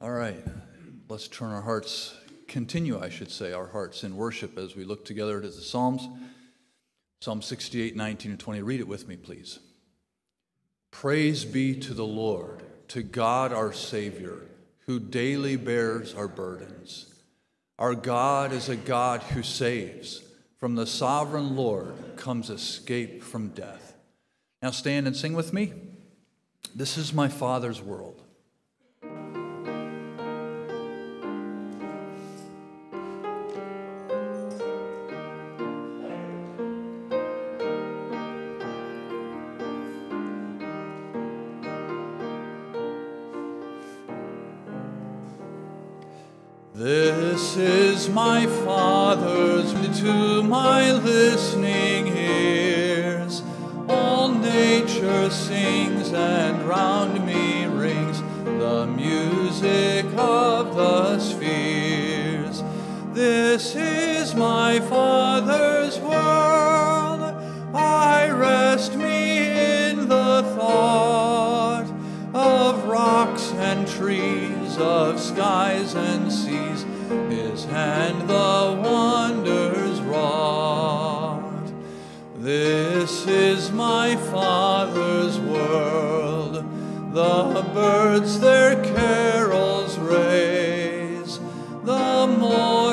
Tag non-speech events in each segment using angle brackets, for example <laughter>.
All right, let's turn our hearts, continue, I should say, our hearts in worship as we look together to the Psalms. Psalm 68, 19 and 20. Read it with me, please. Praise be to the Lord, to God our Savior, who daily bears our burdens. Our God is a God who saves. From the sovereign Lord comes escape from death. Now stand and sing with me. This is my Father's world. Birds their carols raise, the morning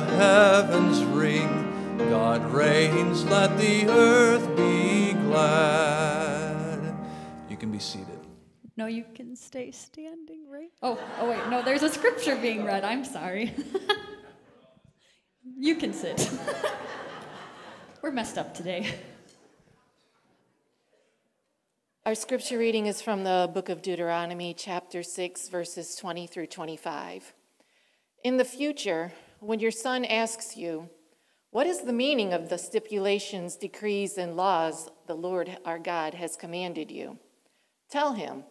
the heavens ring. God reigns, let the earth be glad. You can be seated. No, you can stay standing, right? Oh, oh wait, no, there's a scripture being read. I'm sorry. <laughs> you can sit. <laughs> We're messed up today. Our scripture reading is from the book of Deuteronomy, chapter 6, verses 20 through 25. In the future, when your son asks you, What is the meaning of the stipulations, decrees, and laws the Lord our God has commanded you? Tell him,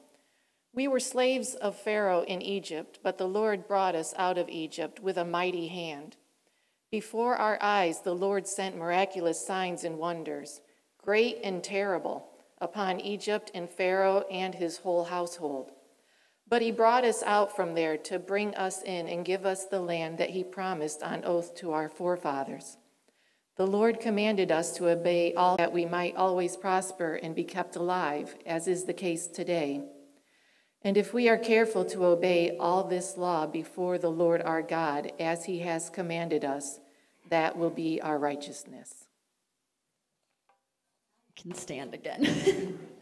We were slaves of Pharaoh in Egypt, but the Lord brought us out of Egypt with a mighty hand. Before our eyes, the Lord sent miraculous signs and wonders, great and terrible, upon Egypt and Pharaoh and his whole household. But he brought us out from there to bring us in and give us the land that he promised on oath to our forefathers. The Lord commanded us to obey all that we might always prosper and be kept alive, as is the case today. And if we are careful to obey all this law before the Lord our God, as he has commanded us, that will be our righteousness. Can stand again. <laughs>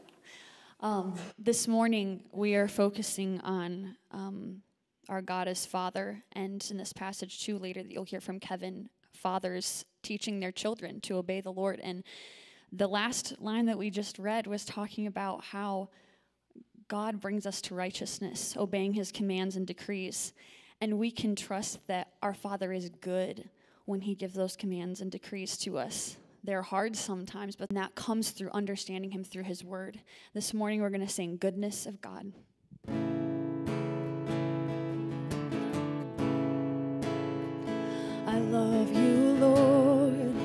um, this morning, we are focusing on um, our God as Father, and in this passage, too, later that you'll hear from Kevin, fathers teaching their children to obey the Lord. And the last line that we just read was talking about how God brings us to righteousness, obeying his commands and decrees. And we can trust that our Father is good when he gives those commands and decrees to us. They're hard sometimes, but that comes through understanding him through his word. This morning we're going to sing Goodness of God. I love you, Lord.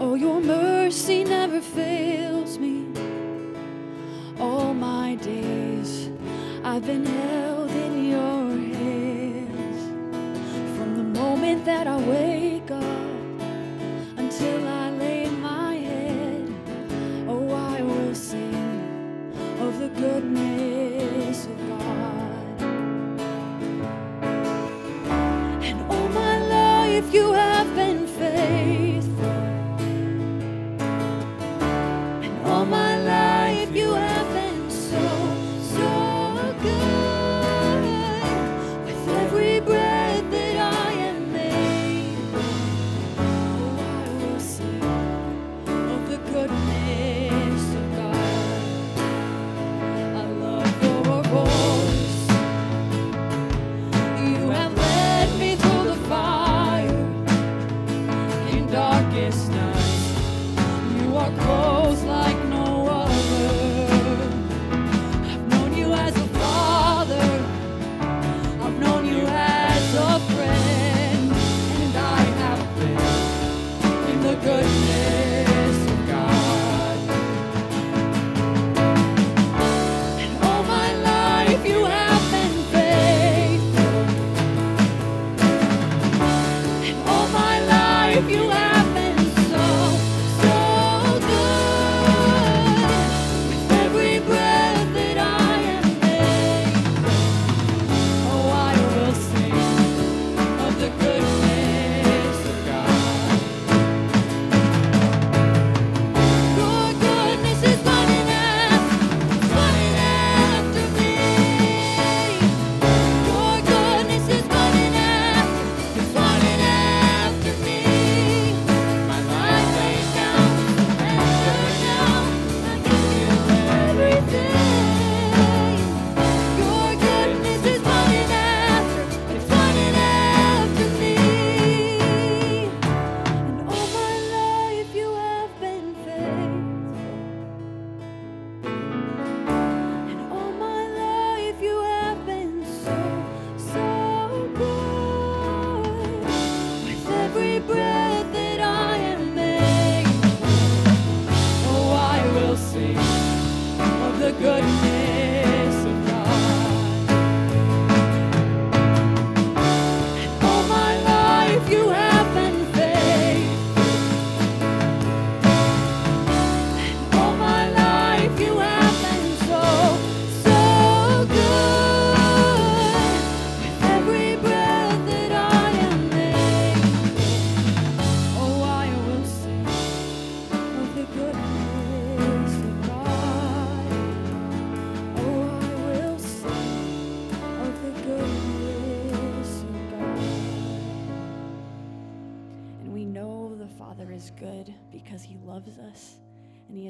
Oh, your mercy never fails me. All my days I've been held in your hands. From the moment that I wake the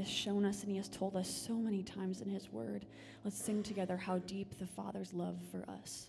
has shown us and He has told us so many times in His Word. Let's sing together how deep the Father's love for us.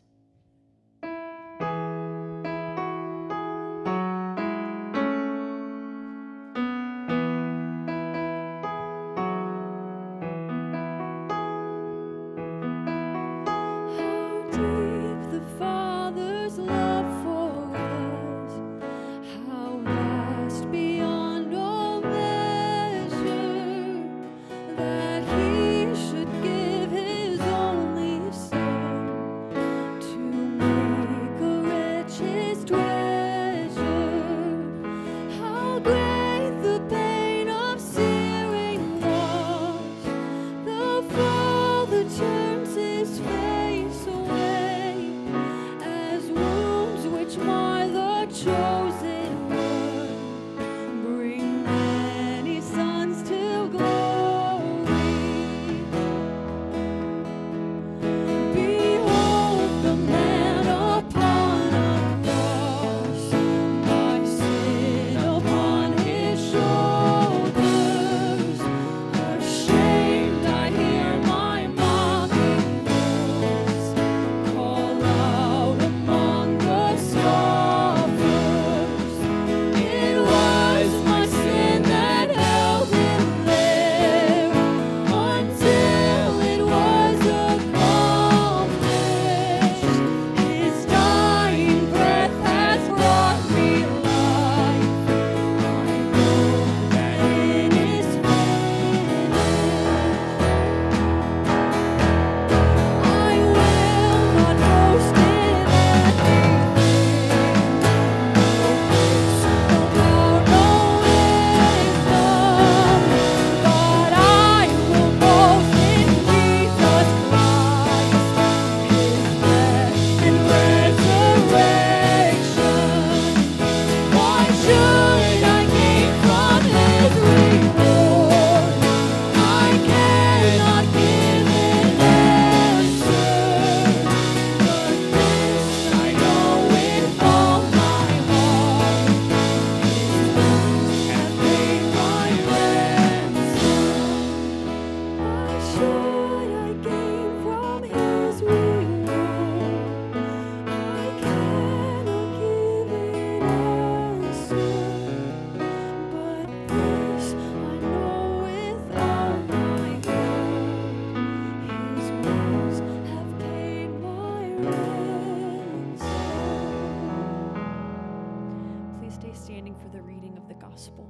The reading of the gospel.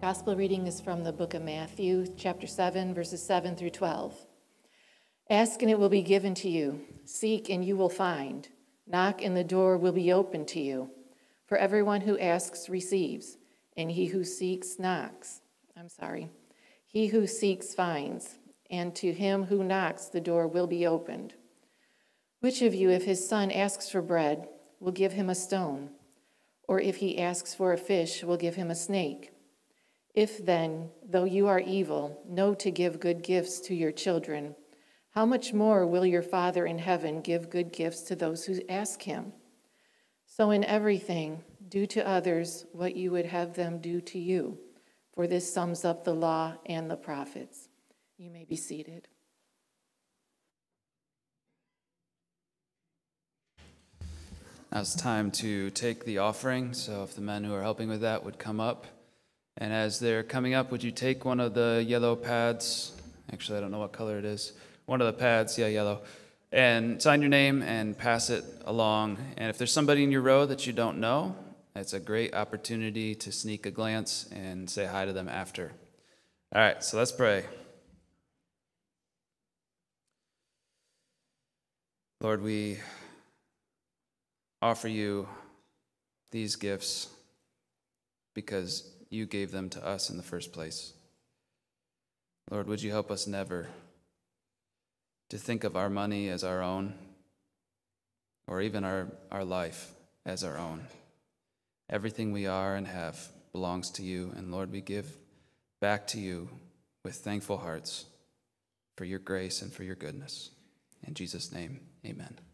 Gospel reading is from the book of Matthew, chapter 7, verses 7 through 12. Ask and it will be given to you. Seek and you will find. Knock and the door will be opened to you. For everyone who asks receives, and he who seeks knocks. I'm sorry. He who seeks finds, and to him who knocks the door will be opened. Which of you, if his son asks for bread, will give him a stone? Or if he asks for a fish, will give him a snake? If then, though you are evil, know to give good gifts to your children, how much more will your Father in heaven give good gifts to those who ask him? So, in everything, do to others what you would have them do to you, for this sums up the law and the prophets. You may be seated. Now it's time to take the offering. So, if the men who are helping with that would come up. And as they're coming up, would you take one of the yellow pads? Actually, I don't know what color it is. One of the pads, yeah, yellow. And sign your name and pass it along. And if there's somebody in your row that you don't know, it's a great opportunity to sneak a glance and say hi to them after. All right, so let's pray. Lord, we offer you these gifts because you gave them to us in the first place. Lord, would you help us never to think of our money as our own or even our, our life as our own? Everything we are and have belongs to you, and Lord, we give back to you with thankful hearts for your grace and for your goodness. In Jesus' name, amen.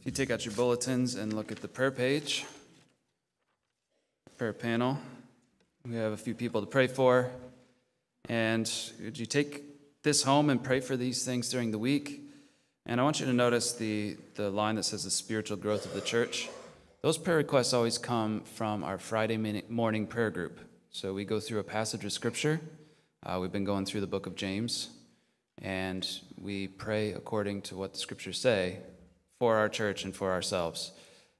If you take out your bulletins and look at the prayer page, prayer panel, we have a few people to pray for. And would you take this home and pray for these things during the week? And I want you to notice the, the line that says the spiritual growth of the church. Those prayer requests always come from our Friday morning prayer group. So we go through a passage of scripture. Uh, we've been going through the book of James, and we pray according to what the scriptures say for our church and for ourselves.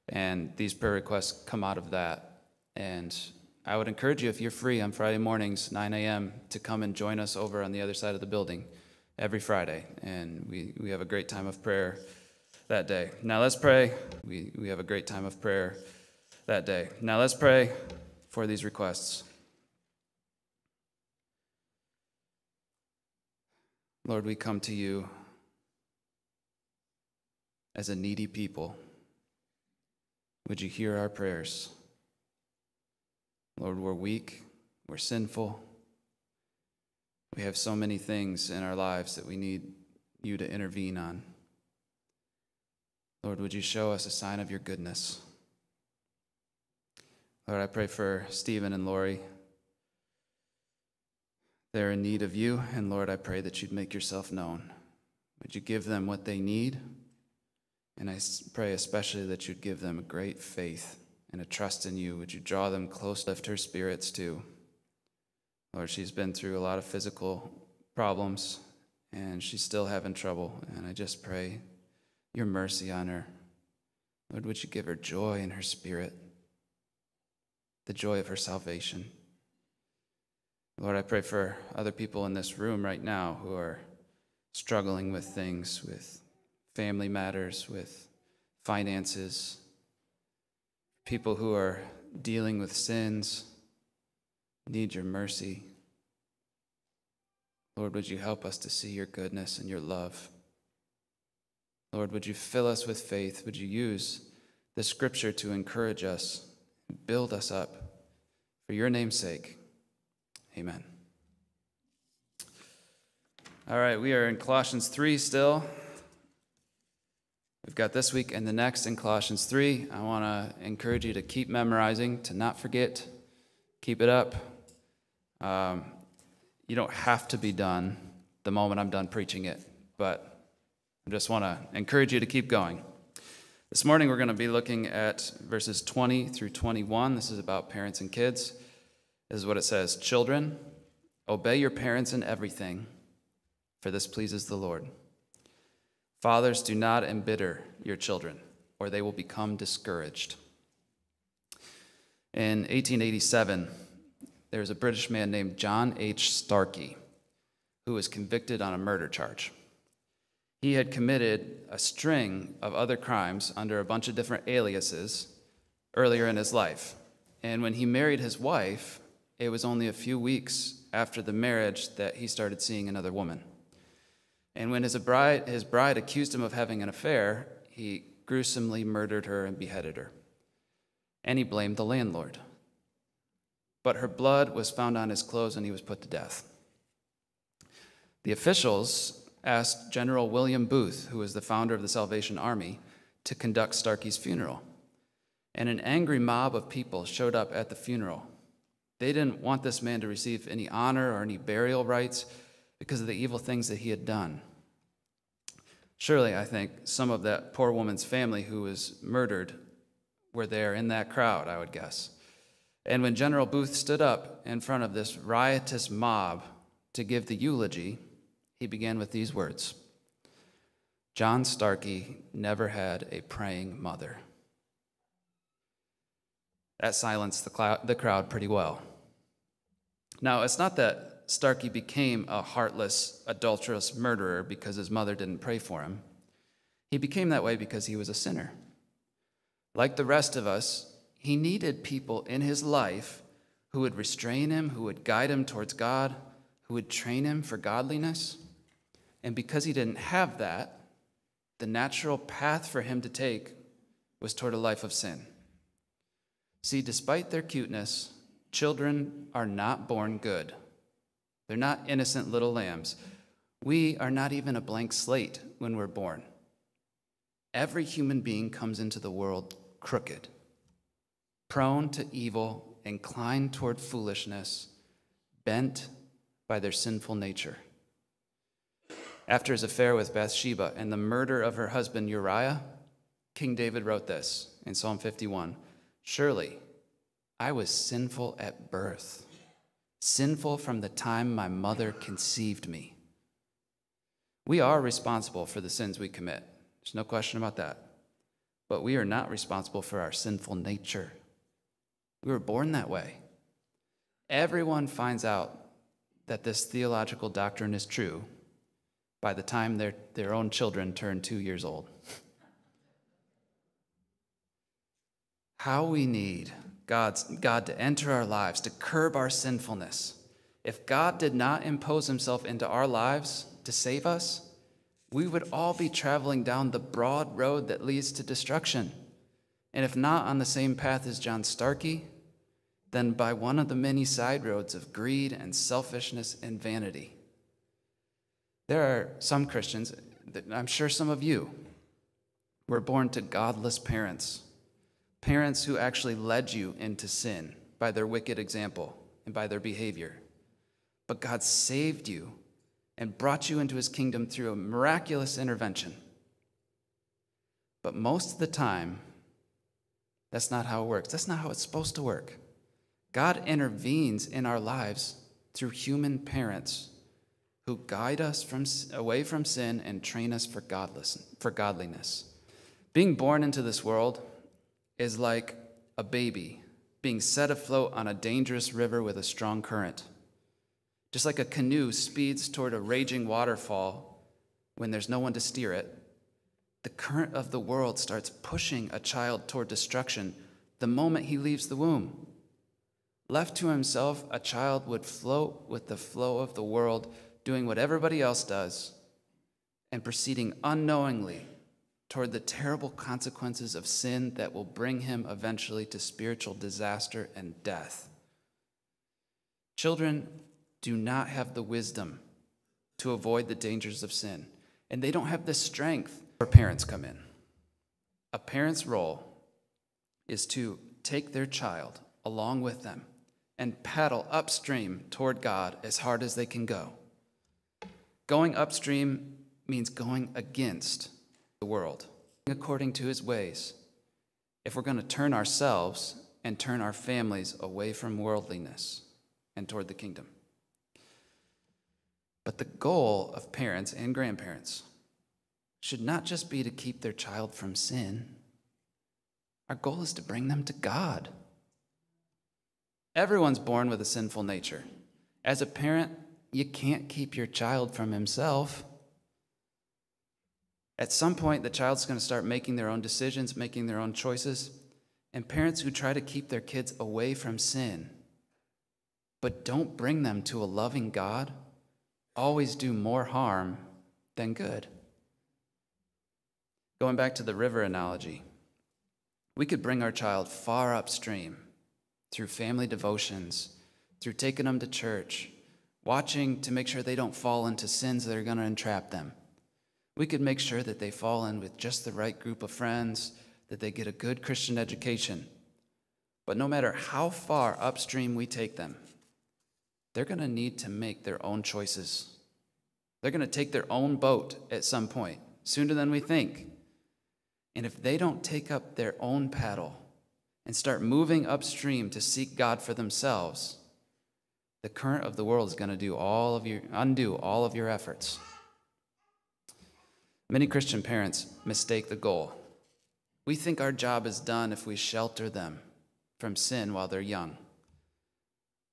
And these prayer requests come out of that. And I would encourage you, if you're free on Friday mornings, 9 a.m., to come and join us over on the other side of the building every Friday. And we, we have a great time of prayer that day. Now let's pray. We, we have a great time of prayer that day. Now let's pray for these requests. Lord, we come to you as a needy people. Would you hear our prayers? Lord, we're weak, we're sinful. We have so many things in our lives that we need you to intervene on. Lord, would you show us a sign of your goodness? Lord, I pray for Stephen and Lori. They're in need of you, and Lord, I pray that you'd make yourself known. Would you give them what they need? And I pray especially that you'd give them a great faith and a trust in you. Would you draw them close, lift her spirits too? Lord, she's been through a lot of physical problems and she's still having trouble. And I just pray your mercy on her. Lord, would you give her joy in her spirit, the joy of her salvation? Lord, I pray for other people in this room right now who are struggling with things, with family matters, with finances, people who are dealing with sins, need your mercy. Lord, would you help us to see your goodness and your love? Lord, would you fill us with faith? Would you use the scripture to encourage us, build us up for your name's sake? Amen. All right, we are in Colossians 3 still. We've got this week and the next in Colossians 3. I want to encourage you to keep memorizing, to not forget, keep it up. Um, you don't have to be done the moment I'm done preaching it, but I just want to encourage you to keep going. This morning we're going to be looking at verses 20 through 21. This is about parents and kids. This is what it says Children, obey your parents in everything, for this pleases the Lord. Fathers, do not embitter your children, or they will become discouraged. In 1887, there was a British man named John H. Starkey who was convicted on a murder charge. He had committed a string of other crimes under a bunch of different aliases earlier in his life. And when he married his wife, it was only a few weeks after the marriage that he started seeing another woman. And when his bride, his bride accused him of having an affair, he gruesomely murdered her and beheaded her. And he blamed the landlord. But her blood was found on his clothes and he was put to death. The officials asked General William Booth, who was the founder of the Salvation Army, to conduct Starkey's funeral. And an angry mob of people showed up at the funeral. They didn't want this man to receive any honor or any burial rites because of the evil things that he had done. Surely, I think some of that poor woman's family who was murdered were there in that crowd, I would guess. And when General Booth stood up in front of this riotous mob to give the eulogy, he began with these words John Starkey never had a praying mother. That silenced the, clou- the crowd pretty well. Now, it's not that Starkey became a heartless, adulterous murderer because his mother didn't pray for him. He became that way because he was a sinner. Like the rest of us, he needed people in his life who would restrain him, who would guide him towards God, who would train him for godliness. And because he didn't have that, the natural path for him to take was toward a life of sin. See, despite their cuteness, children are not born good. They're not innocent little lambs. We are not even a blank slate when we're born. Every human being comes into the world crooked, prone to evil, inclined toward foolishness, bent by their sinful nature. After his affair with Bathsheba and the murder of her husband Uriah, King David wrote this in Psalm 51 Surely I was sinful at birth sinful from the time my mother conceived me. We are responsible for the sins we commit. There's no question about that. But we are not responsible for our sinful nature. We were born that way. Everyone finds out that this theological doctrine is true by the time their, their own children turn two years old. <laughs> How we need God's, God to enter our lives, to curb our sinfulness. If God did not impose himself into our lives to save us, we would all be traveling down the broad road that leads to destruction. And if not on the same path as John Starkey, then by one of the many side roads of greed and selfishness and vanity. There are some Christians, I'm sure some of you, were born to godless parents, parents who actually led you into sin by their wicked example and by their behavior. But God saved you and brought you into his kingdom through a miraculous intervention. But most of the time, that's not how it works. That's not how it's supposed to work. God intervenes in our lives through human parents who guide us from, away from sin and train us for, godless, for godliness. Being born into this world is like a baby being set afloat on a dangerous river with a strong current. Just like a canoe speeds toward a raging waterfall when there's no one to steer it, the current of the world starts pushing a child toward destruction the moment he leaves the womb. Left to himself, a child would float with the flow of the world, doing what everybody else does, and proceeding unknowingly toward the terrible consequences of sin that will bring him eventually to spiritual disaster and death. Children do not have the wisdom to avoid the dangers of sin, and they don't have the strength where parents come in. A parent's role is to take their child along with them and paddle upstream toward God as hard as they can go. Going upstream means going against the world, according to his ways, if we're going to turn ourselves and turn our families away from worldliness and toward the kingdom. But the goal of parents and grandparents should not just be to keep their child from sin. Our goal is to bring them to God. Everyone's born with a sinful nature. As a parent, you can't keep your child from himself. At some point, the child's going to start making their own decisions, making their own choices. And parents who try to keep their kids away from sin, but don't bring them to a loving God, always do more harm than good. Going back to the river analogy, we could bring our child far upstream through family devotions, through taking them to church, watching to make sure they don't fall into sins that are going to entrap them. We could make sure that they fall in with just the right group of friends, that they get a good Christian education. But no matter how far upstream we take them, they're going to need to make their own choices. They're going to take their own boat at some point, sooner than we think. And if they don't take up their own paddle and start moving upstream to seek God for themselves, the current of the world is going to do all of your undo all of your efforts. Many Christian parents mistake the goal. We think our job is done if we shelter them from sin while they're young.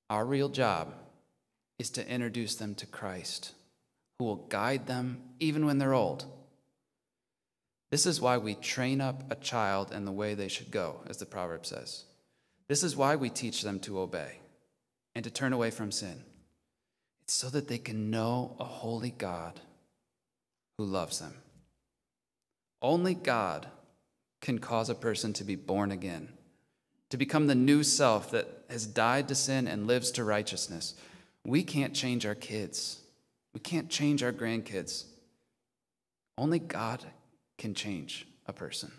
Our real job is to introduce them to Christ, who will guide them even when they're old. This is why we train up a child in the way they should go, as the proverb says. This is why we teach them to obey and to turn away from sin. It's so that they can know a holy God who loves them. Only God can cause a person to be born again, to become the new self that has died to sin and lives to righteousness. We can't change our kids, we can't change our grandkids. Only God can change a person.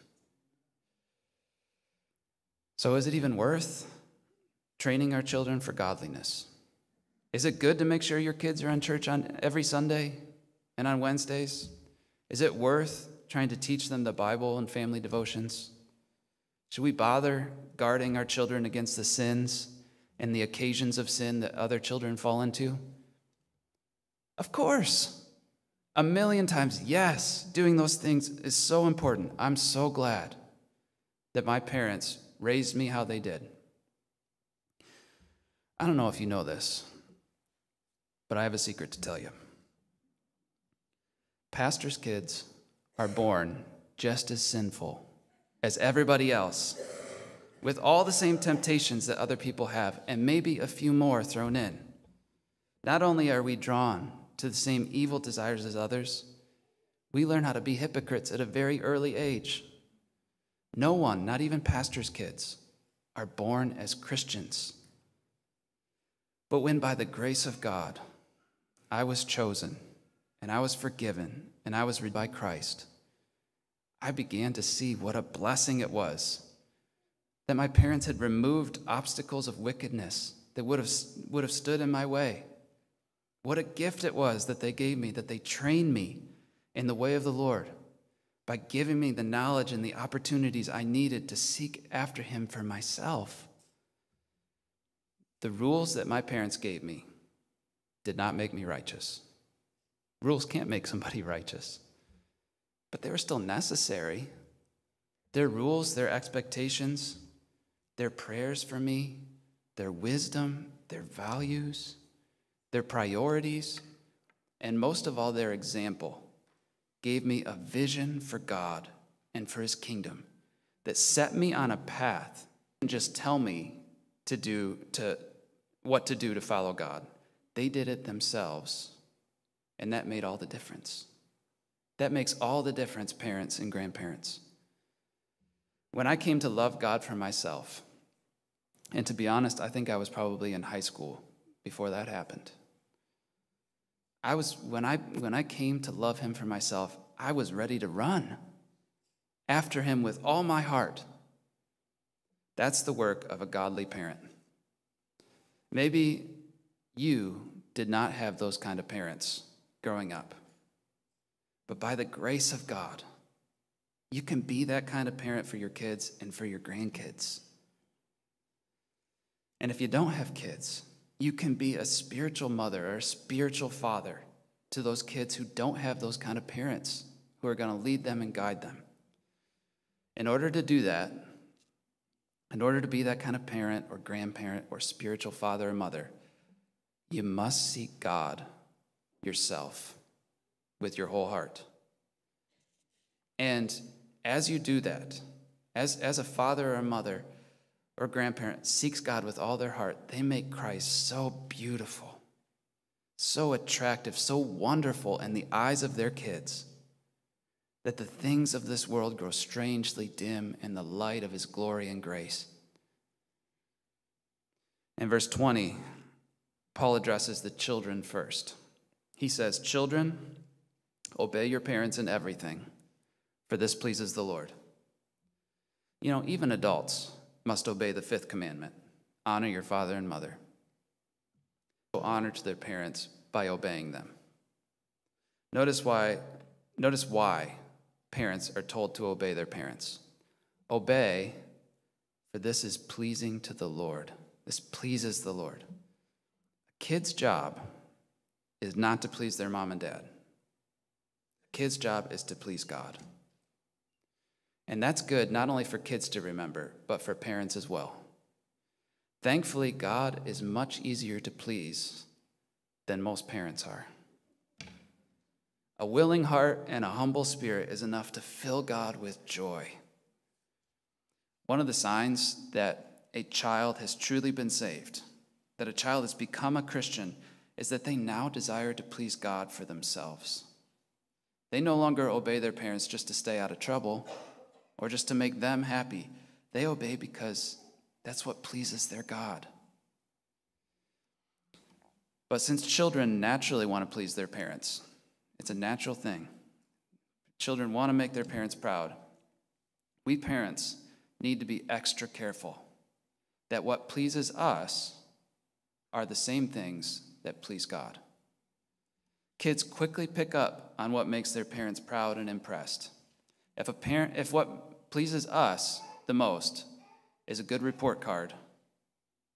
So, is it even worth training our children for godliness? Is it good to make sure your kids are in church on every Sunday and on Wednesdays? Is it worth trying to teach them the Bible and family devotions? Should we bother guarding our children against the sins and the occasions of sin that other children fall into? Of course a million times, yes, doing those things is so important. I'm so glad that my parents raised me how they did. I don't know if you know this, but I have a secret to tell you. Pastors' kids are born just as sinful as everybody else, with all the same temptations that other people have, and maybe a few more thrown in. Not only are we drawn to the same evil desires as others, we learn how to be hypocrites at a very early age. No one, not even pastors' kids, are born as Christians But when by the grace of God I was chosen, and I was forgiven, and I was redeemed by Christ, I began to see what a blessing it was that my parents had removed obstacles of wickedness that would have, would have stood in my way. What a gift it was that they gave me, that they trained me in the way of the Lord by giving me the knowledge and the opportunities I needed to seek after Him for myself. The rules that my parents gave me did not make me righteous. Rules can't make somebody <laughs> righteous, but they were still necessary. Their rules, their expectations, their prayers for me, their wisdom, their values, their priorities, and most of all, their example gave me a vision for God and for his kingdom that set me on a path and just tell me to do to what to do to follow God. They did it themselves. And that made all the difference. That makes all the difference, parents and grandparents. When I came to love God for myself, and to be honest, I think I was probably in high school before that happened. I was when I when I came to love him for myself, I was ready to run after him with all my heart. That's the work of a godly parent. Maybe you did not have those kind of parents growing up. But by the grace of God, you can be that kind of parent for your kids and for your grandkids. And if you don't have kids, you can be a spiritual mother or a spiritual father to those kids who don't have those kind of parents who are going to lead them and guide them. In order to do that, in order to be that kind of parent or grandparent or spiritual father or mother, you must seek God yourself with your whole heart. And as you do that, as, as a father or a mother or grandparent seeks God with all their heart, they make Christ so beautiful, so attractive, so wonderful in the eyes of their kids that the things of this world grow strangely dim in the light of his glory and grace. In verse 20, Paul addresses the children first. He says, Children, obey your parents in everything, for this pleases the Lord. You know, even adults must obey the fifth commandment honor your father and mother. So honor to their parents by obeying them. Notice why, notice why parents are told to obey their parents. Obey, for this is pleasing to the Lord. This pleases the Lord. A kid's job is not to please their mom and dad. A kid's job is to please God. And that's good not only for kids to remember, but for parents as well. Thankfully, God is much easier to please than most parents are. A willing heart and a humble spirit is enough to fill God with joy. One of the signs that a child has truly been saved, that a child has become a Christian, is that they now desire to please God for themselves. They no longer obey their parents just to stay out of trouble or just to make them happy. They obey because that's what pleases their God. But since children naturally want to please their parents, it's a natural thing. Children want to make their parents proud. We parents need to be extra careful that what pleases us are the same things that please God. Kids quickly pick up on what makes their parents proud and impressed. If a parent if what pleases us the most is a good report card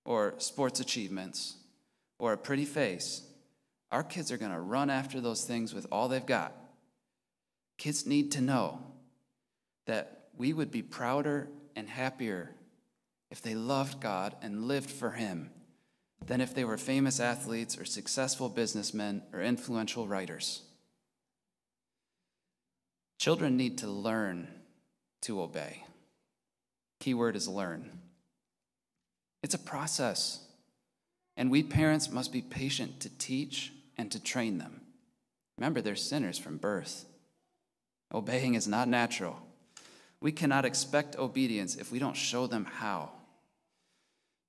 or sports achievements or a pretty face, our kids are going to run after those things with all they've got. Kids need to know that we would be prouder and happier if they loved God and lived for Him than if they were famous athletes or successful businessmen or influential writers. Children need to learn to obey. Keyword is learn. It's a process, and we parents must be patient to teach and to train them. Remember, they're sinners from birth. Obeying is not natural. We cannot expect obedience if we don't show them how.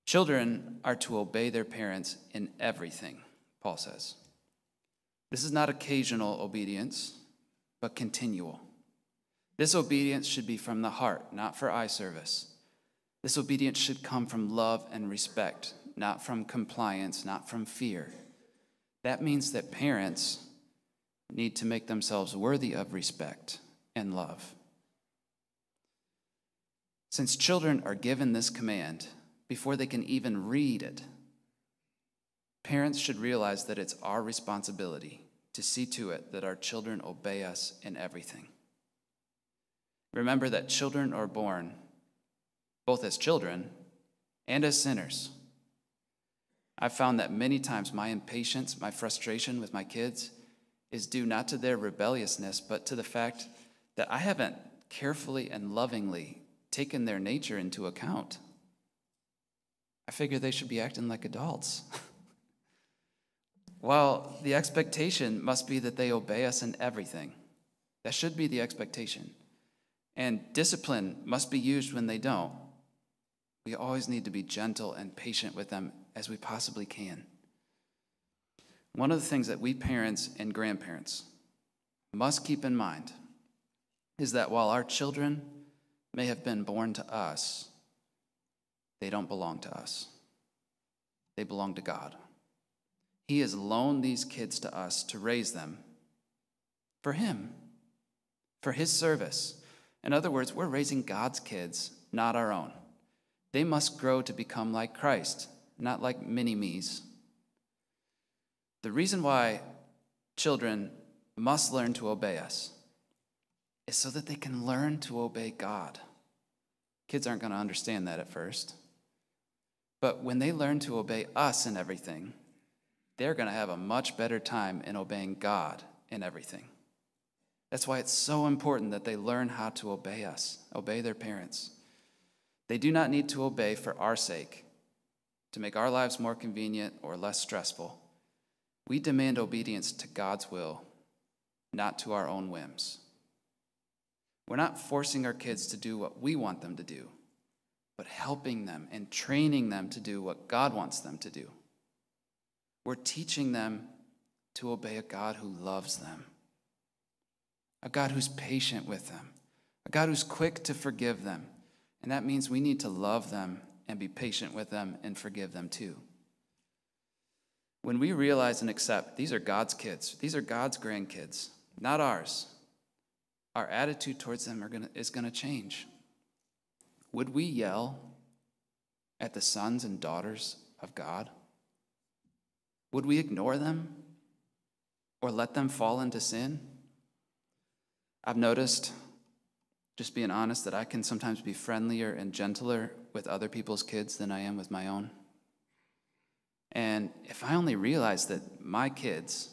Children are to obey their parents in everything, Paul says. This is not occasional obedience, but continual. This obedience should be from the heart, not for eye service. This obedience should come from love and respect, not from compliance, not from fear. That means that parents need to make themselves worthy of respect and love. Since children are given this command before they can even read it, parents should realize that it's our responsibility to see to it that our children obey us in everything. Remember that children are born both as children and as sinners. I've found that many times my impatience, my frustration with my kids is due not to their rebelliousness, but to the fact that I haven't carefully and lovingly taken their nature into account. I figure they should be acting like adults. <laughs> well, the expectation must be that they obey us in everything, that should be the expectation. And discipline must be used when they don't. We always need to be gentle and patient with them as we possibly can. One of the things that we parents and grandparents must keep in mind is that while our children may have been born to us, they don't belong to us. They belong to God. He has loaned these kids to us to raise them for Him, for His service. In other words, we're raising God's kids, not our own. They must grow to become like Christ, not like mini me's. The reason why children must learn to obey us is so that they can learn to obey God. Kids aren't going to understand that at first. But when they learn to obey us in everything, they're going to have a much better time in obeying God in everything. That's why it's so important that they learn how to obey us, obey their parents. They do not need to obey for our sake, to make our lives more convenient or less stressful. We demand obedience to God's will, not to our own whims. We're not forcing our kids to do what we want them to do, but helping them and training them to do what God wants them to do. We're teaching them to obey a God who loves them, a God who's patient with them, a God who's quick to forgive them. And that means we need to love them and be patient with them and forgive them too. When we realize and accept these are God's kids, these are God's grandkids, not ours, our attitude towards them gonna, is going to change. Would we yell at the sons and daughters of God? Would we ignore them or let them fall into sin? I've noticed, just being honest, that I can sometimes be friendlier and gentler with other people's kids than I am with my own. And if I only realized that my kids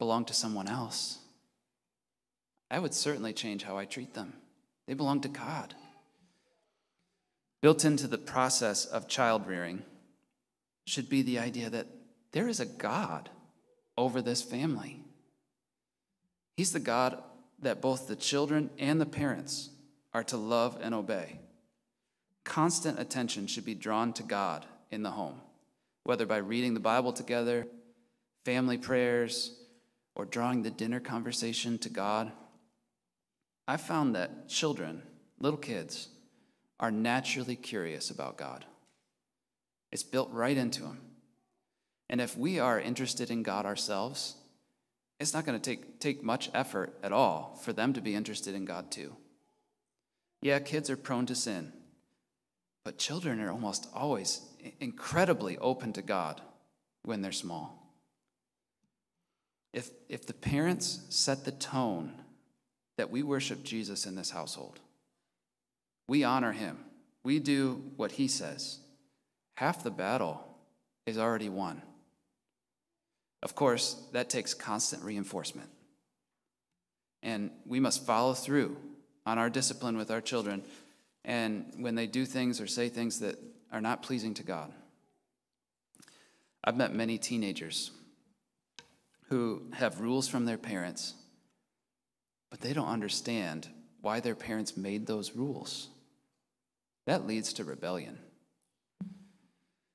belong to someone else, I would certainly change how I treat them. They belong to God. Built into the process of child rearing should be the idea that there is a God over this family. He's the God that both the children and the parents are to love and obey. Constant attention should be drawn to God in the home whether by reading the Bible together, family prayers, or drawing the dinner conversation to God, I found that children, little kids, are naturally curious about God. It's built right into them. And if we are interested in God ourselves, it's not going to take, take much effort at all for them to be interested in God too. Yeah, kids are prone to sin, but children are almost always incredibly open to God when they're small. If, if the parents set the tone that we worship Jesus in this household, we honor him, we do what he says, half the battle is already won. Of course, that takes constant reinforcement. And we must follow through on our discipline with our children. And when they do things or say things that are not pleasing to God. I've met many teenagers who have rules from their parents, but they don't understand why their parents made those rules. That leads to rebellion.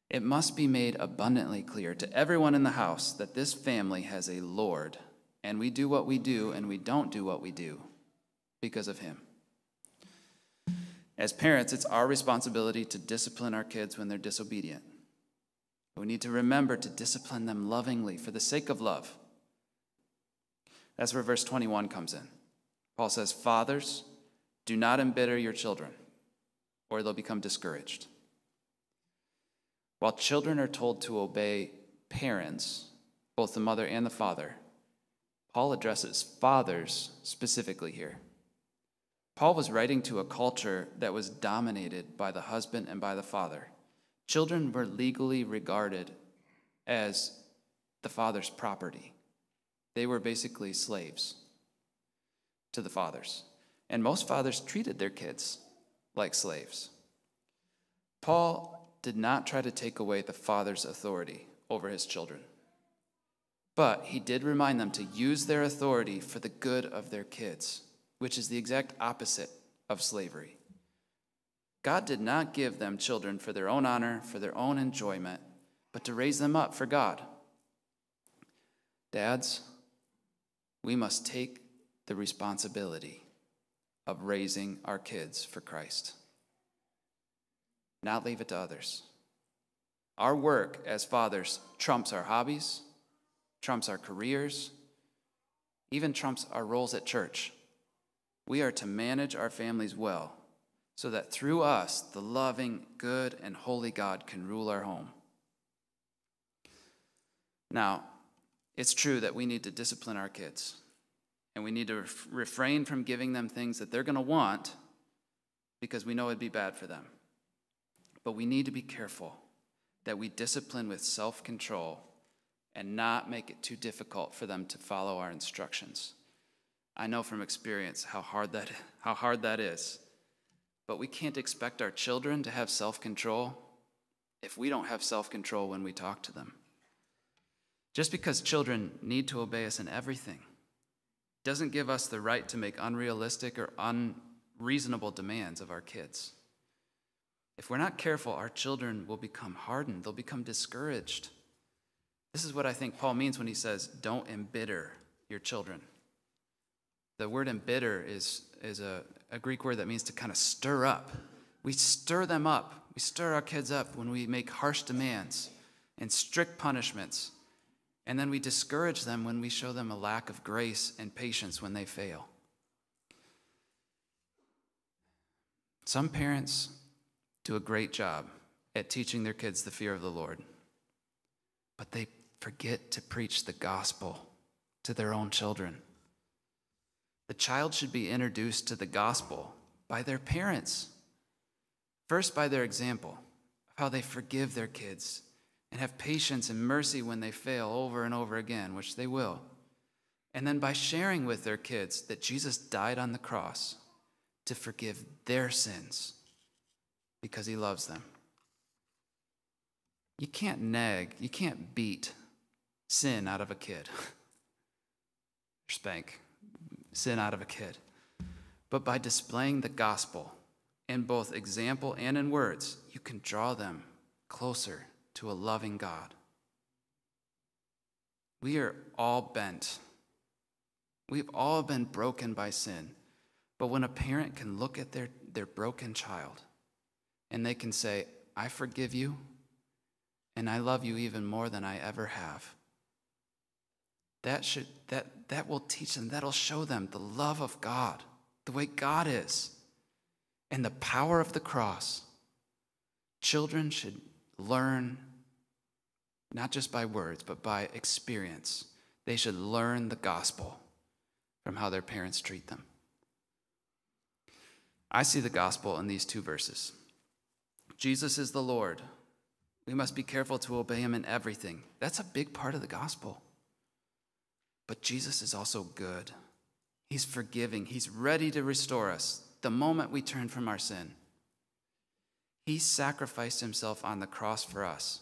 It must be made abundantly clear to everyone in the house that this family has a Lord, and we do what we do and we don't do what we do because of him. As parents, it's our responsibility to discipline our kids when they're disobedient. We need to remember to discipline them lovingly for the sake of love. That's where verse 21 comes in. Paul says, Fathers, do not embitter your children, or they'll become discouraged. While children are told to obey parents, both the mother and the father, Paul addresses fathers specifically here. Paul was writing to a culture that was dominated by the husband and by the father. Children were legally regarded as the father's property. They were basically slaves to the fathers. And most fathers treated their kids like slaves. Paul did not try to take away the father's authority over his children, but he did remind them to use their authority for the good of their kids, which is the exact opposite of slavery. God did not give them children for their own honor, for their own enjoyment, but to raise them up for God. Dads, we must take the responsibility of raising our kids for Christ, not leave it to others. Our work as fathers trumps our hobbies, trumps our careers, even trumps our roles at church. We are to manage our families well so that through us, the loving, good, and holy God can rule our home. Now, it's true that we need to discipline our kids, and we need to ref- refrain from giving them things that they're going to want because we know it'd be bad for them. But we need to be careful that we discipline with self control and not make it too difficult for them to follow our instructions. I know from experience how hard that, how hard that is. But we can't expect our children to have self control if we don't have self control when we talk to them. Just because children need to obey us in everything doesn't give us the right to make unrealistic or unreasonable demands of our kids. If we're not careful, our children will become hardened, they'll become discouraged. This is what I think Paul means when he says, don't embitter your children. The word embitter is, is a, a Greek word that means to kind of stir up. We stir them up. We stir our kids up when we make harsh demands and strict punishments. And then we discourage them when we show them a lack of grace and patience when they fail. Some parents do a great job at teaching their kids the fear of the Lord, but they forget to preach the gospel to their own children. The child should be introduced to the gospel by their parents. First, by their example how they forgive their kids and have patience and mercy when they fail over and over again, which they will. And then by sharing with their kids that Jesus died on the cross to forgive their sins because he loves them. You can't nag, you can't beat sin out of a kid. <laughs> Spank sin out of a kid. But by displaying the gospel in both example and in words, you can draw them closer to a loving God. We are all bent. We've all been broken by sin. But when a parent can look at their, their broken child and they can say, I forgive you and I love you even more than I ever have, that should that that will teach them that'll show them the love of god the way god is and the power of the cross children should learn not just by words but by experience they should learn the gospel from how their parents treat them i see the gospel in these two verses jesus is the lord we must be careful to obey him in everything that's a big part of the gospel but Jesus is also good. He's forgiving. He's ready to restore us the moment we turn from our sin. He sacrificed himself on the cross for us.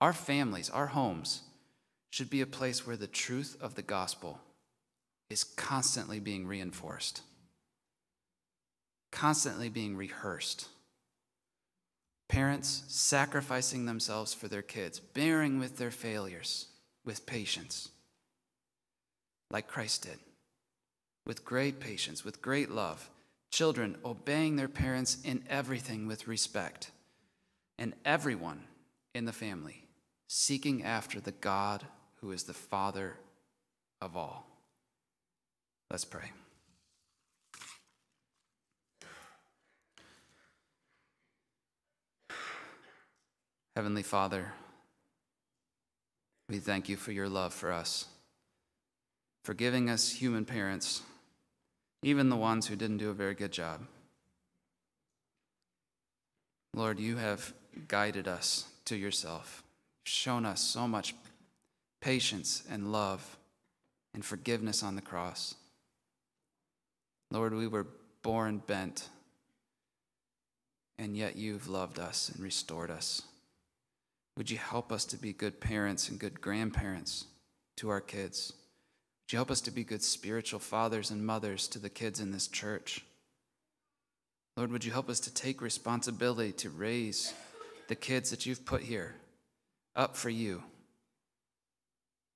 Our families, our homes, should be a place where the truth of the gospel is constantly being reinforced, constantly being rehearsed. Parents sacrificing themselves for their kids, bearing with their failures with patience, like Christ did, with great patience, with great love. Children obeying their parents in everything with respect, and everyone in the family seeking after the God who is the Father of all. Let's pray. Heavenly Father, we thank you for your love for us, for giving us human parents, even the ones who didn't do a very good job. Lord, you have guided us to yourself, shown us so much patience and love and forgiveness on the cross. Lord, we were born bent, and yet you've loved us and restored us. Would you help us to be good parents and good grandparents to our kids? Would you help us to be good spiritual fathers and mothers to the kids in this church? Lord, would you help us to take responsibility to raise the kids that you've put here up for you,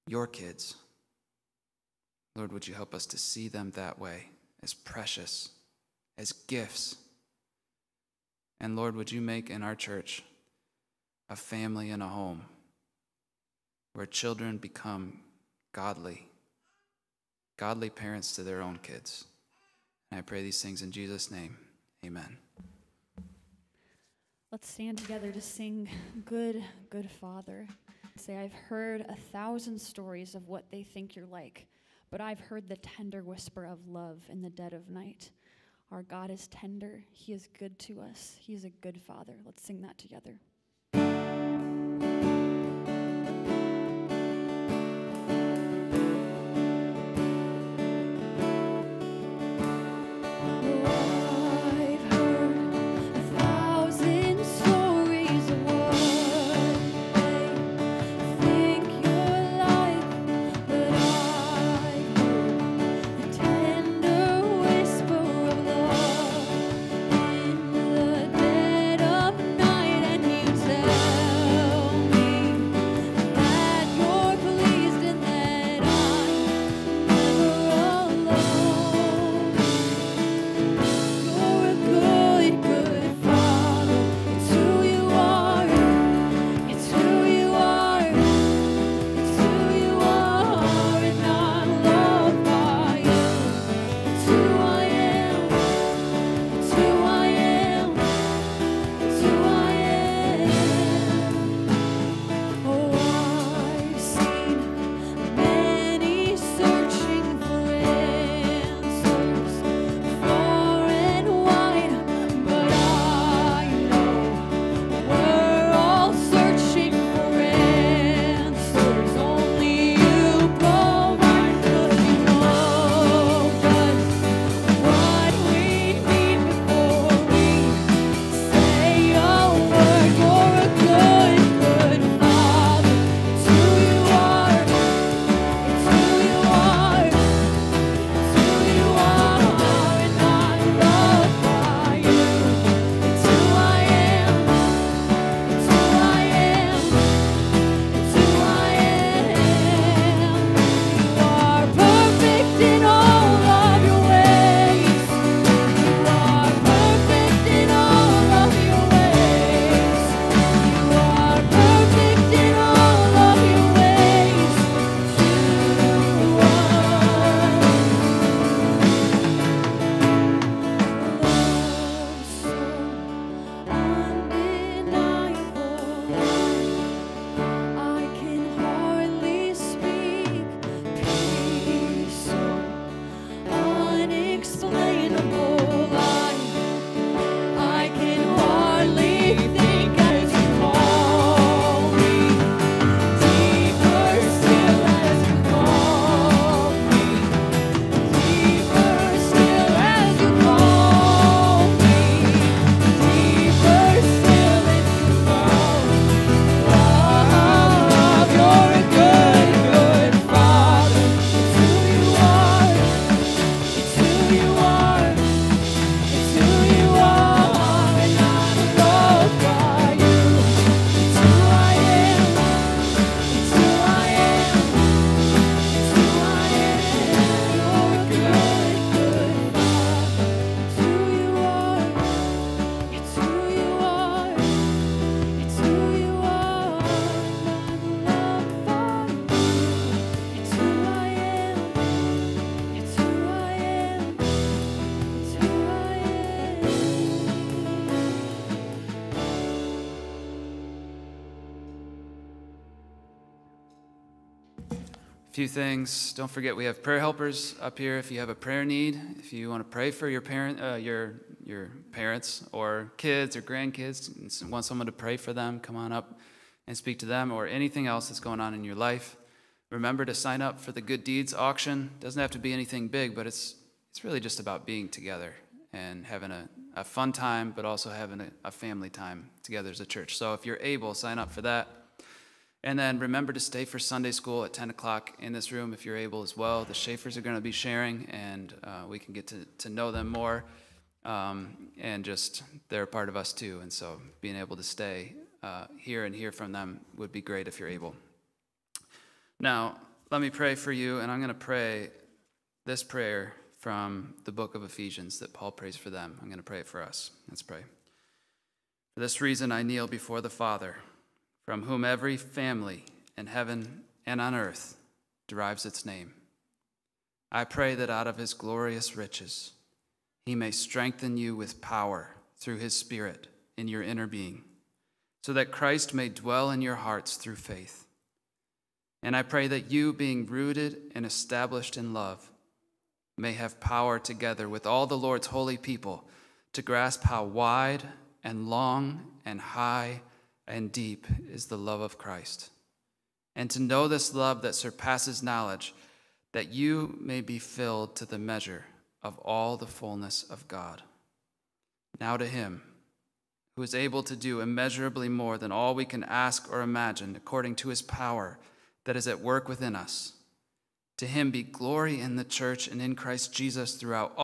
your kids? Lord, would you help us to see them that way as precious, as gifts? And Lord, would you make in our church a family and a home where children become godly, godly parents to their own kids. And I pray these things in Jesus' name. Amen. Let's stand together to sing Good, Good Father. Say, I've heard a thousand stories of what they think you're like, but I've heard the tender whisper of love in the dead of night. Our God is tender. He is good to us. He is a good Father. Let's sing that together. Things. Don't forget we have prayer helpers up here. If you have a prayer need, if you want to pray for your parent, uh, your your parents or kids or grandkids, and want someone to pray for them, come on up and speak to them, or anything else that's going on in your life. Remember to sign up for the Good Deeds auction. Doesn't have to be anything big, but it's it's really just about being together and having a, a fun time, but also having a, a family time together as a church. So if you're able, sign up for that. And then remember to stay for Sunday school at 10 o'clock in this room if you're able as well. The Schaefers are going to be sharing, and uh, we can get to, to know them more. Um, and just they're a part of us too. And so being able to stay uh, here and hear from them would be great if you're able. Now, let me pray for you, and I'm going to pray this prayer from the book of Ephesians that Paul prays for them. I'm going to pray it for us. Let's pray. For this reason, I kneel before the Father from whom every family in heaven and on earth derives its name. I pray that out of his glorious riches he may strengthen you with power through his Spirit in your inner being, so that Christ may dwell in your hearts through faith. And I pray that you, being rooted and established in love, may have power together with all the Lord's holy people to grasp how wide and long and high and deep is the love of Christ. And to know this love that surpasses knowledge, that you may be filled to the measure of all the fullness of God. Now to him who is able to do immeasurably more than all we can ask or imagine, according to his power that is at work within us. To him be glory in the church and in Christ Jesus throughout